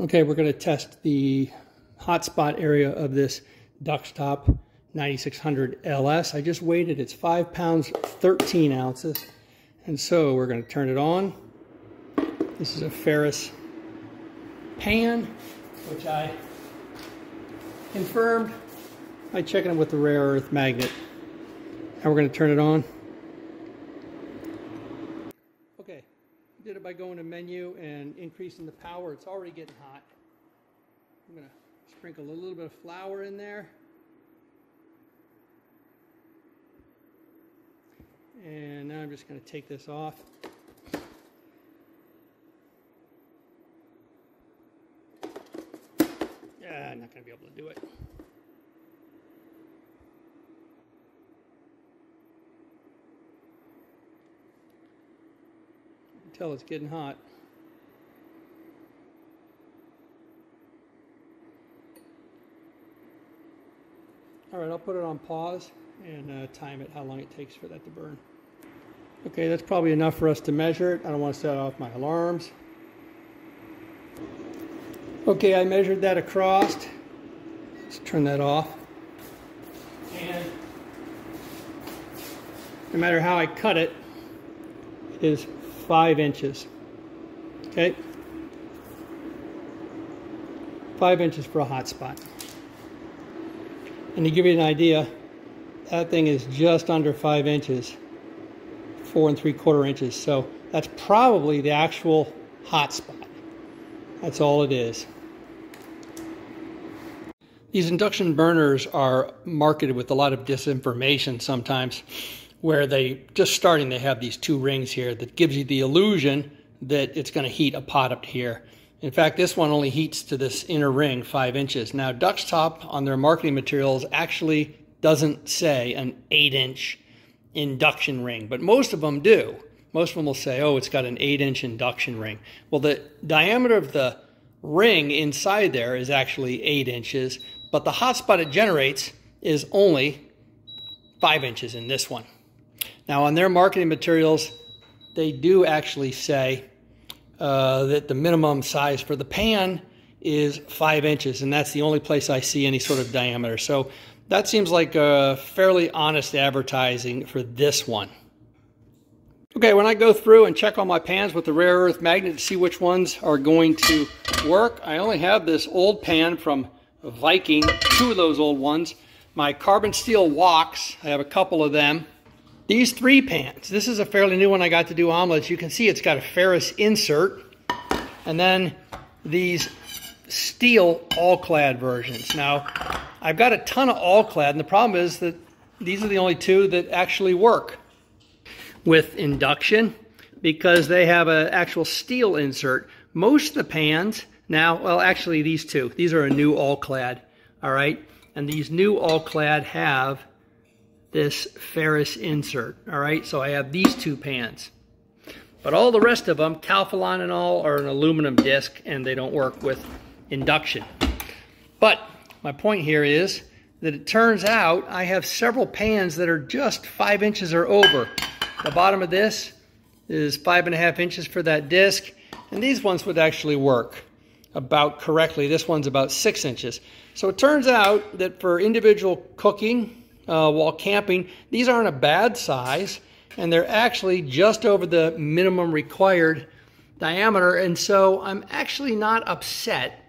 Okay, we're going to test the hotspot area of this Duxtop 9600 LS. I just weighed it. It's 5 pounds 13 ounces. And so we're going to turn it on. This is a ferrous pan, which I confirmed by checking it with the rare earth magnet. Now we're going to turn it on. Okay, did it by going to menu and increasing the power. It's already getting hot. I'm going to sprinkle a little bit of flour in there. And now I'm just going to take this off. Yeah, I'm not going to be able to do it. Tell it's getting hot. All right, I'll put it on pause and uh, time it how long it takes for that to burn. Okay, that's probably enough for us to measure it. I don't want to set off my alarms. Okay, I measured that across. Let's turn that off. And no matter how I cut it, it is five inches. Okay? Five inches for a hot spot. And to give you an idea, that thing is just under five inches, four and three quarter inches. So that's probably the actual hot spot. That's all it is. These induction burners are marketed with a lot of disinformation sometimes where they just starting they have these two rings here that gives you the illusion that it's going to heat a pot up here. In fact, this one only heats to this inner ring, five inches. Now, Duxtop on their marketing materials actually doesn't say an eight inch induction ring, but most of them do. Most of them will say, oh, it's got an eight inch induction ring. Well, the diameter of the ring inside there is actually eight inches, but the hotspot it generates is only five inches in this one. Now, on their marketing materials, they do actually say uh, that the minimum size for the pan is five inches, and that's the only place I see any sort of diameter. So that seems like a fairly honest advertising for this one. Okay, when I go through and check all my pans with the rare earth magnet to see which ones are going to work, I only have this old pan from Viking, two of those old ones. My carbon steel woks, I have a couple of them. These three pans, this is a fairly new one I got to do omelets. You can see it's got a ferrous insert. And then these steel all-clad versions. Now, I've got a ton of all-clad, and the problem is that these are the only two that actually work with induction because they have an actual steel insert. Most of the pans now, well, actually these two, these are a new all-clad, all right? And these new all-clad have this ferrous insert. All right, so I have these two pans. But all the rest of them, Calphalon and all, are an aluminum disc and they don't work with induction. But my point here is that it turns out I have several pans that are just five inches or over. The bottom of this is five and a half inches for that disc, and these ones would actually work about correctly. This one's about six inches. So it turns out that for individual cooking, uh, while camping. These aren't a bad size, and they're actually just over the minimum required diameter. And so I'm actually not upset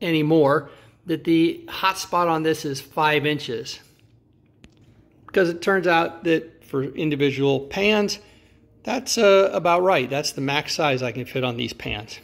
anymore that the hot spot on this is five inches. Because it turns out that for individual pans, that's uh, about right. That's the max size I can fit on these pans.